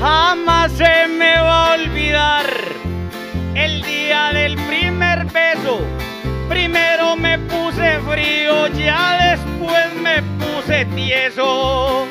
Jamás se me va a olvidar el día del primer beso. Primero me puse frío, ya después me puse tieso.